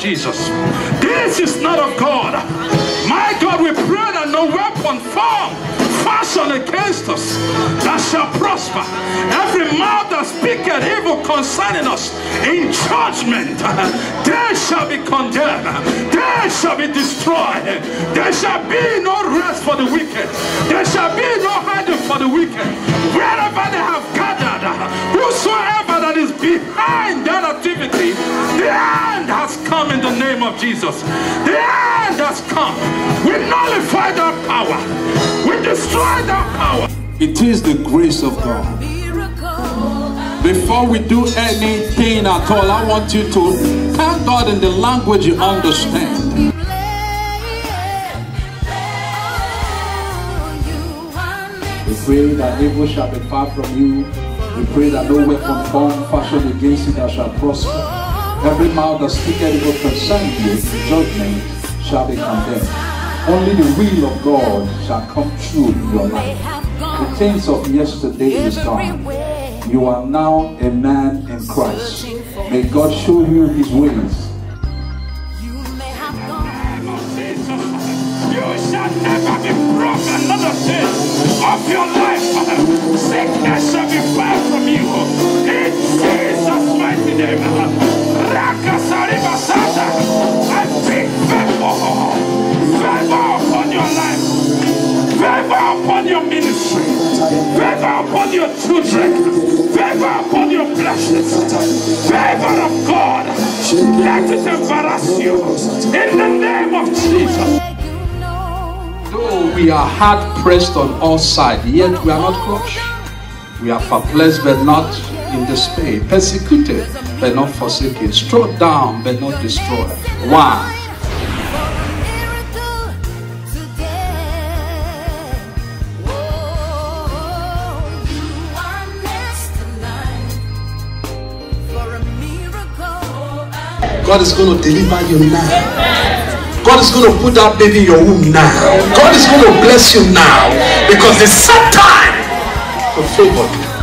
Jesus. This is not of God. My God, we pray that no weapon formed fashion against us that shall prosper. Every mouth that speaketh evil concerning us in judgment, they shall be condemned. They shall be destroyed. There shall be no rest for the wicked. There shall be no hiding for the wicked. Wherever they have gathered, whosoever that is behind that activity, the end has come in the name of Jesus. The end has come. We nullify that power. We destroy that power. It is the grace of God. Before we do anything at all, I want you to thank God in the language you understand. We pray that evil shall be far from you. We pray that no weapon formed fashioned against you that shall prosper. Every mouth that speaketh evil concerning you, judgment shall be condemned. Only the will of God shall come true in your life. The things of yesterday is gone. You are now a man in Christ. May God show you his ways. You shall never be broken another day of your life. Sickness shall be far from you. In Jesus' mighty name. Upon your life. Favor upon your ministry. Favor upon your children. Favor upon your. Favor of God. Let it. In the name of Jesus. Though we are hard pressed on all sides, yet we are not crushed. We are perplexed but not in despair, persecuted but not forsaken, struck down but not destroyed. Why? God is going to deliver you now. God is going to put that baby in your womb now. God is going to bless you now because it's set time to favor you.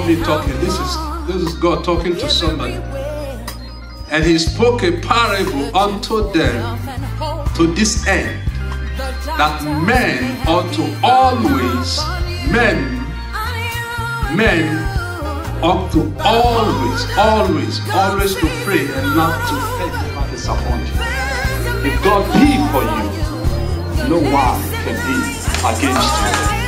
Me talking. This is this is God talking to somebody. And he spoke a parable unto them to this end that men ought to always, men, men ought to always, always, always to pray and not to faint or disappoint you. If God be for you, no one can be against you.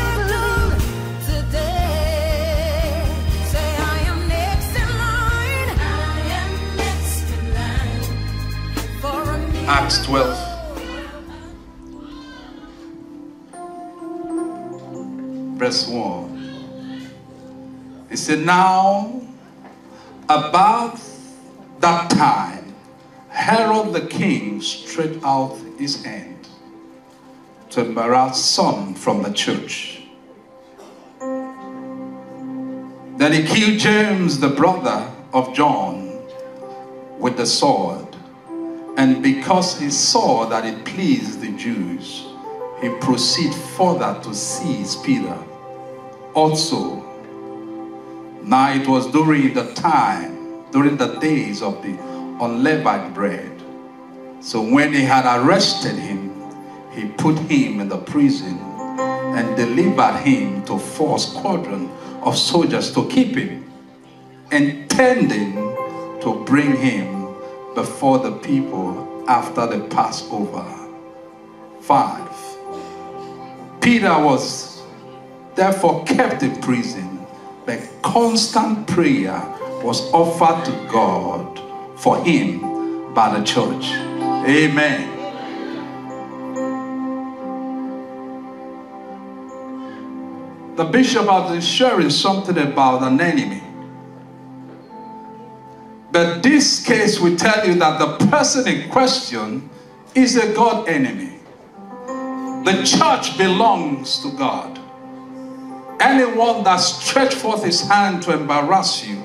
Acts 12. Verse 1. He said, Now, about that time, Herod the king stretched out his hand to embarrass some from the church. Then he killed James, the brother of John, with the sword. And because he saw that it pleased the Jews, he proceeded further to seize Peter. Also, now it was during the time, during the days of the unleavened bread. So when he had arrested him, he put him in the prison and delivered him to four squadron of soldiers to keep him, intending to bring him before the people after the Passover. Five. Peter was therefore kept in prison, but constant prayer was offered to God for him by the church. Amen. The bishop is sharing something about an enemy. But this case will tell you that the person in question is a God enemy. The church belongs to God. Anyone that stretch forth his hand to embarrass you,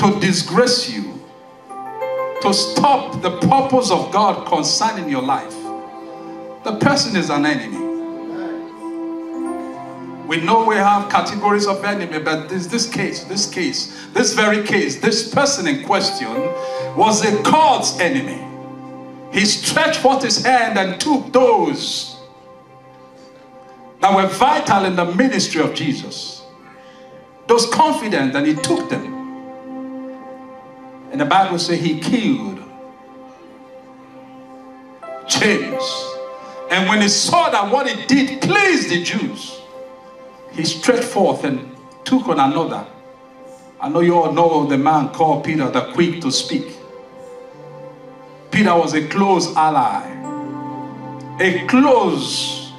to disgrace you, to stop the purpose of God concerning your life, the person is an enemy. We know we have categories of enemy, but this, this case, this case, this very case, this person in question was a God's enemy. He stretched forth his hand and took those that were vital in the ministry of Jesus. Those confident, and he took them. And the Bible says he killed James. And when he saw that what he did pleased the Jews, he stretched forth and took on another. I know you all know the man called Peter, the quick to speak. Peter was a close ally, a close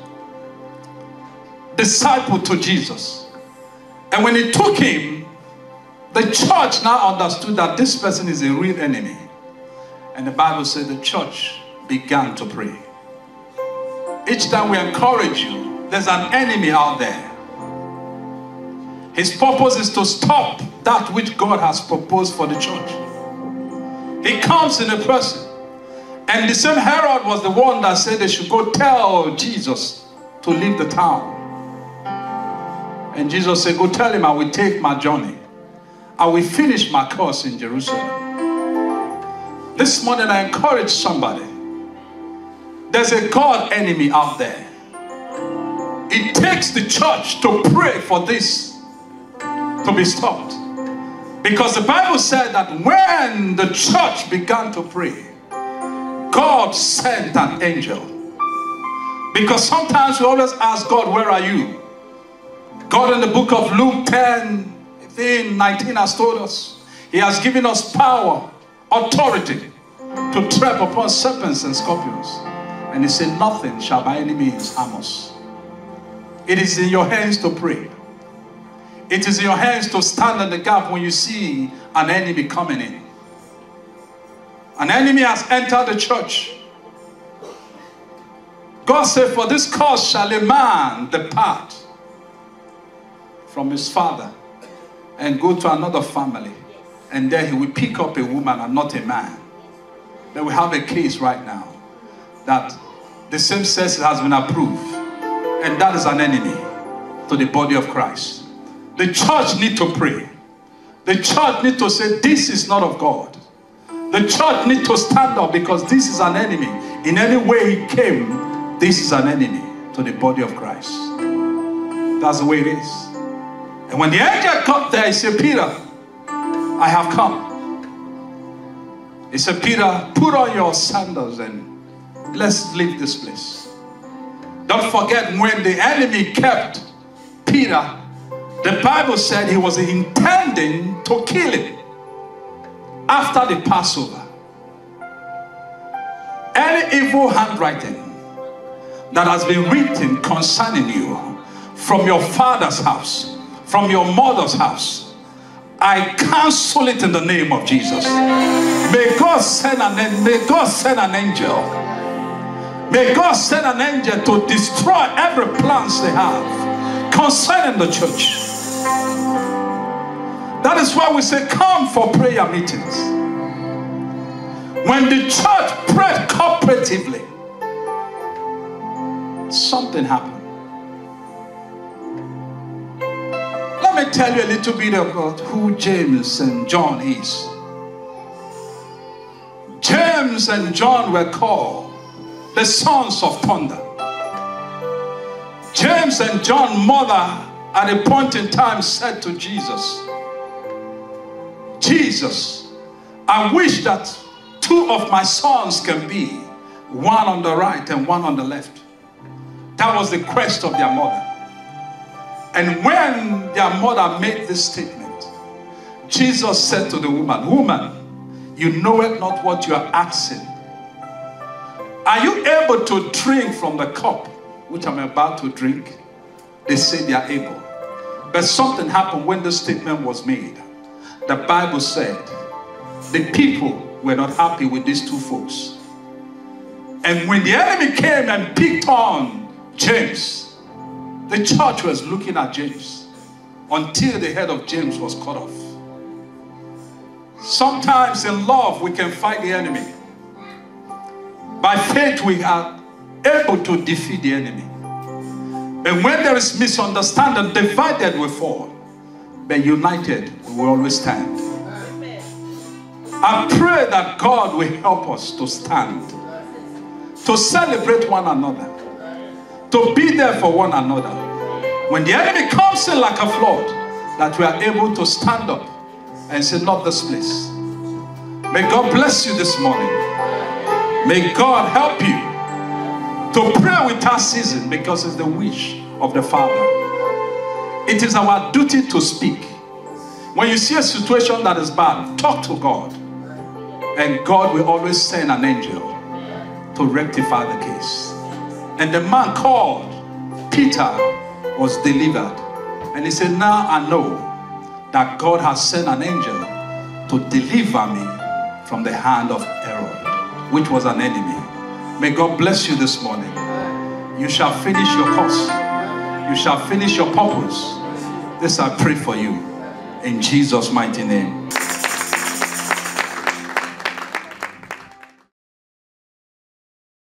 disciple to Jesus. And when he took him, the church now understood that this person is a real enemy. And the Bible said the church began to pray. Each time we encourage you, there's an enemy out there. His purpose is to stop that which God has proposed for the church. He comes in a person. And the same Herod was the one that said they should go tell Jesus to leave the town. And Jesus said, Go tell him I will take my journey. I will finish my course in Jerusalem. This morning I encourage somebody. There's a God enemy out there. It takes the church to pray for this to be stopped. Because the Bible said that when the church began to pray, God sent an angel. Because sometimes we always ask God, Where are you? God in the book of Luke 10, 15, 19 has told us, He has given us power, authority to tread upon serpents and scorpions. And He said, Nothing shall by any means harm us. It is in your hands to pray. It is in your hands to stand in the gap when you see an enemy coming in. An enemy has entered the church. God said, For this cause shall a man depart from his father and go to another family. And there he will pick up a woman and not a man. Then we have a case right now that the same sex has been approved. And that is an enemy to the body of Christ. The church need to pray. The church need to say, this is not of God. The church need to stand up because this is an enemy. In any way he came, this is an enemy to the body of Christ. That's the way it is. And when the angel got there, he said, Peter, I have come. He said, Peter, put on your sandals and let's leave this place. Don't forget when the enemy kept Peter, the Bible said he was intending to kill him after the Passover. Any evil handwriting that has been written concerning you from your father's house, from your mother's house, I cancel it in the name of Jesus. May God send an may God send an angel. May God send an angel to destroy every plans they have concerning the church. That is why we say, come for prayer meetings. When the church prayed cooperatively, something happened. Let me tell you a little bit about who James and John is. James and John were called the sons of thunder. James and John, mother, at a point in time said to Jesus, Jesus, I wish that two of my sons can be one on the right and one on the left. That was the quest of their mother. And when their mother made this statement, Jesus said to the woman, Woman, you know it not what you are asking. Are you able to drink from the cup which I'm about to drink? They say they are able. But something happened when this statement was made. The Bible said the people were not happy with these two folks. And when the enemy came and picked on James, the church was looking at James until the head of James was cut off. Sometimes in love we can fight the enemy. By faith we are able to defeat the enemy. And when there is misunderstanding, divided we fall. But united, we will always stand. I pray that God will help us to stand, to celebrate one another, to be there for one another. When the enemy comes in like a flood, that we are able to stand up and say, Not this place. May God bless you this morning. May God help you to pray without ceasing because it's the wish of the Father. It is our duty to speak. When you see a situation that is bad, talk to God. And God will always send an angel to rectify the case. And the man called Peter was delivered. And he said, Now I know that God has sent an angel to deliver me from the hand of Herod, which was an enemy. May God bless you this morning. You shall finish your course. You shall finish your purpose. This I pray for you. In Jesus' mighty name.